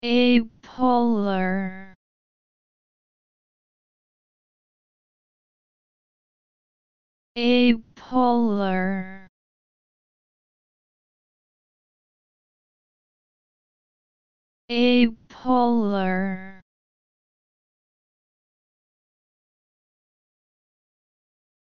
A polar. A polar. A polar.